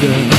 good.